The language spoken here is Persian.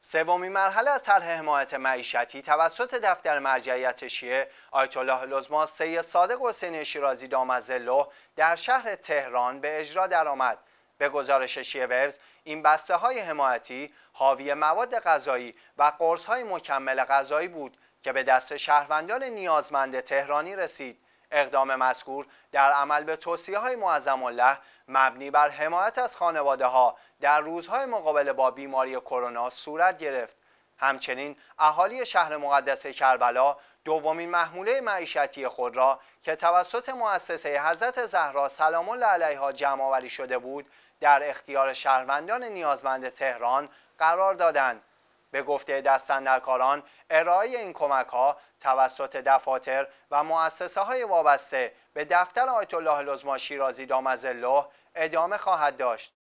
سومین مرحله از طرح حمایت معیشتی توسط دفتر مرجعیت شیعه آیت الله العظما سید صادق حسینی شیرازی دامزله در شهر تهران به اجرا درآمد. به گزارش شیعه وبز این بسته های حمایتی حاوی مواد غذایی و قرص های مکمل غذایی بود که به دست شهروندان نیازمند تهرانی رسید. اقدام مذکور در عمل به توصیه های معظم الله مبنی بر حمایت از خانواده ها در روزهای مقابل با بیماری کرونا صورت گرفت. همچنین اهالی شهر مقدس کربلا دومین محموله معیشتی خود را که توسط مؤسسه حضرت زهرا سلام الله علیها جمع آوری شده بود در اختیار شهروندان نیازمند تهران قرار دادند. به گفته دستندرکاران ارائه این کمک ها توسط دفاتر و مؤسسه های وابسته به دفتر آیت الله العظما شیرازی دامزله ادامه خواهد داشت.